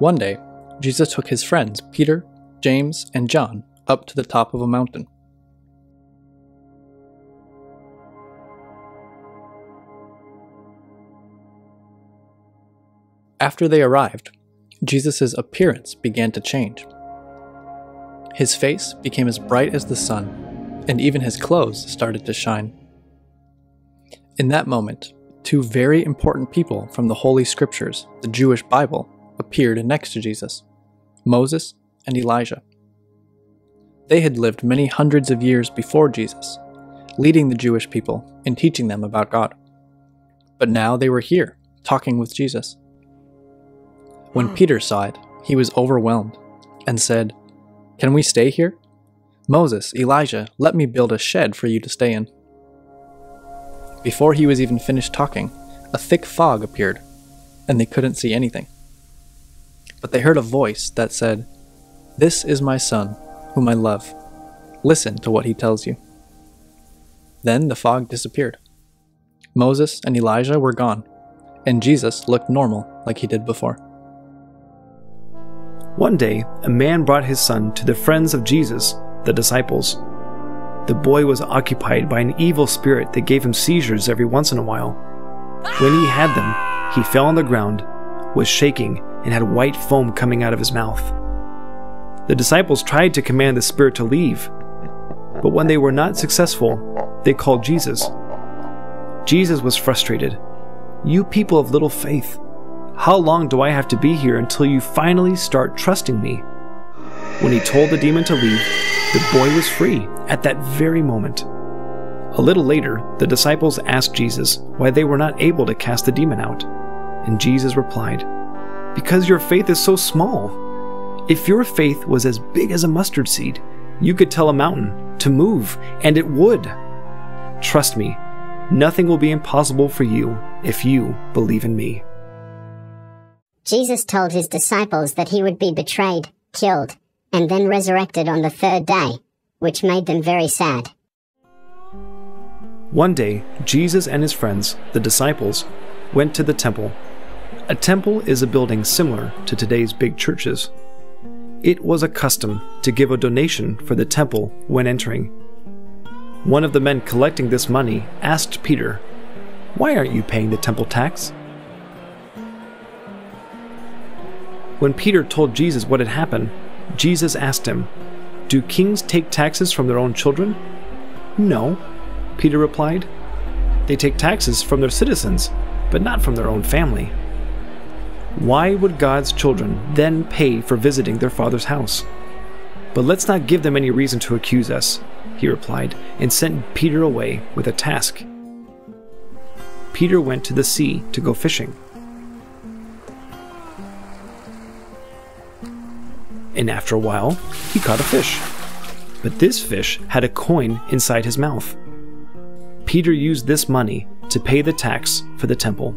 One day, Jesus took his friends, Peter, James, and John, up to the top of a mountain. After they arrived, Jesus' appearance began to change. His face became as bright as the sun, and even his clothes started to shine. In that moment, two very important people from the Holy Scriptures, the Jewish Bible, appeared next to Jesus Moses and Elijah. They had lived many hundreds of years before Jesus, leading the Jewish people and teaching them about God. But now they were here, talking with Jesus. When hmm. Peter saw it, he was overwhelmed and said, Can we stay here? Moses, Elijah, let me build a shed for you to stay in. Before he was even finished talking, a thick fog appeared, and they couldn't see anything. But they heard a voice that said, This is my son, whom I love. Listen to what he tells you. Then the fog disappeared. Moses and Elijah were gone, and Jesus looked normal like he did before. One day, a man brought his son to the friends of Jesus, the disciples. The boy was occupied by an evil spirit that gave him seizures every once in a while. When he had them, he fell on the ground, was shaking, and had white foam coming out of his mouth. The disciples tried to command the spirit to leave, but when they were not successful, they called Jesus. Jesus was frustrated. You people of little faith, how long do I have to be here until you finally start trusting me? When he told the demon to leave, the boy was free at that very moment. A little later, the disciples asked Jesus why they were not able to cast the demon out. And Jesus replied, Because your faith is so small. If your faith was as big as a mustard seed, you could tell a mountain to move, and it would. Trust me, nothing will be impossible for you if you believe in me. Jesus told his disciples that he would be betrayed, killed, and then resurrected on the third day, which made them very sad. One day, Jesus and his friends, the disciples, went to the temple. A temple is a building similar to today's big churches. It was a custom to give a donation for the temple when entering. One of the men collecting this money asked Peter, Why aren't you paying the temple tax? When Peter told Jesus what had happened, Jesus asked him, Do kings take taxes from their own children? No, Peter replied. They take taxes from their citizens, but not from their own family. Why would God's children then pay for visiting their father's house? But let's not give them any reason to accuse us, he replied, and sent Peter away with a task. Peter went to the sea to go fishing. And after a while, he caught a fish. But this fish had a coin inside his mouth. Peter used this money to pay the tax for the temple.